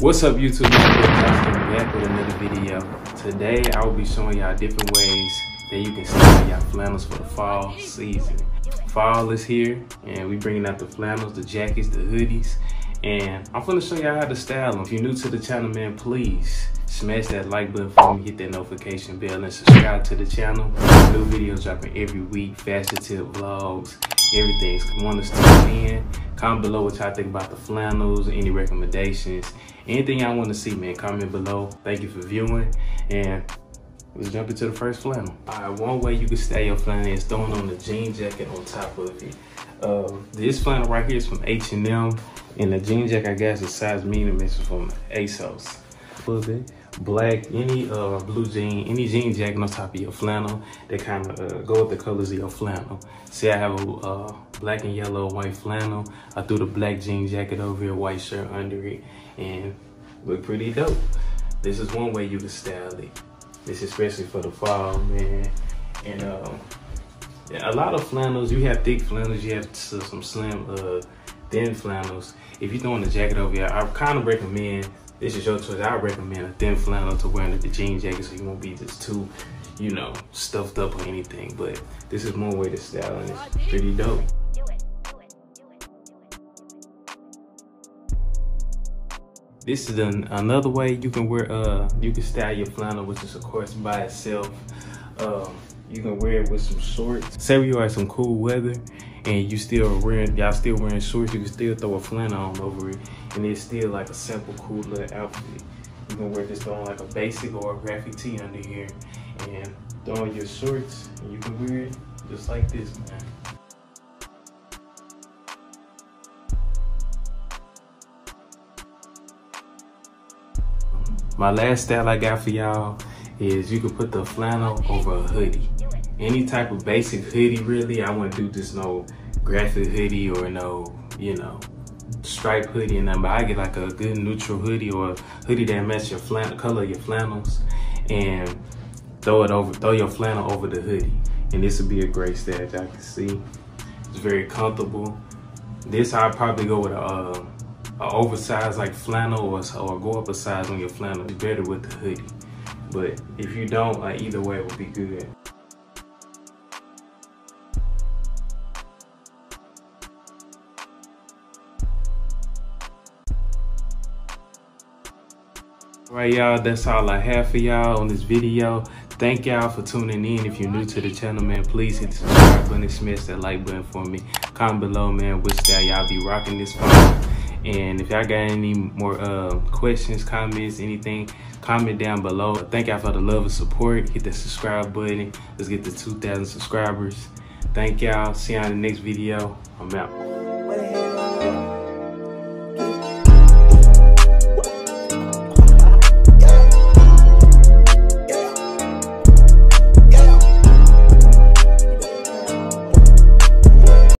What's up YouTube? I'm back with another video. Today I will be showing y'all different ways that you can style y'all flannels for the fall season. Fall is here and we bringing out the flannels, the jackets, the hoodies. And I'm gonna show y'all how to style them. If you're new to the channel, man, please smash that like button for me, hit that notification bell, and subscribe to the channel. New videos dropping every week, fashion tip vlogs, everything. Want to tune in? Comment below what y'all think about the flannels, any recommendations, anything y'all want to see, man. Comment below. Thank you for viewing, and let's jump into the first flannel. All right, one way you can style your flannel is throwing on the jean jacket on top of it. Uh, this flannel right here is from H&M, and the jean jacket I guess is size medium. It's from ASOS. A little bit black, any uh, blue jean, any jean jacket on top of your flannel that kind of uh, go with the colors of your flannel. See, I have a uh, black and yellow white flannel. I threw the black jean jacket over here, white shirt under it, and look pretty dope. This is one way you can style it. This is especially for the fall, man. And um, a lot of flannels, you have thick flannels, you have some slim, uh, thin flannels. If you're throwing a jacket over here, I kind of recommend this is your choice. I recommend a thin flannel to wear under the jean jacket so you won't be just too, you know, stuffed up or anything. But this is one way to style and it's pretty dope. This is an, another way you can wear, uh, you can style your flannel, which is of course by itself. Um, you can wear it with some shorts. Say you are some cool weather and you still wearing, y'all still wearing shorts, you can still throw a flannel on over it and it's still like a simple, cool little outfit. You can wear this on like a basic or a graphic tee under here and throw on your shorts and you can wear it just like this, man. My last style I got for y'all is you can put the flannel over a hoodie. Any type of basic hoodie really, I wouldn't do this no graphic hoodie or no, you know, stripe hoodie and nothing, but I get like a good neutral hoodie or hoodie that matches your flannel, color your flannels and throw it over, throw your flannel over the hoodie. And this would be a great style, y'all can see. It's very comfortable. This I'd probably go with a, uh, a oversized like flannel or, or go up a size on your flannel. It's better with the hoodie. But if you don't, like either way it would be good. All right, y'all, that's all I have for y'all on this video. Thank y'all for tuning in. If you're new to the channel, man, please hit the subscribe button and smash that like button for me. Comment below, man, which style y'all be rocking this fall. And if y'all got any more uh, questions, comments, anything, comment down below. Thank y'all for the love and support. Hit that subscribe button. Let's get to 2,000 subscribers. Thank y'all. See y'all in the next video. I'm out.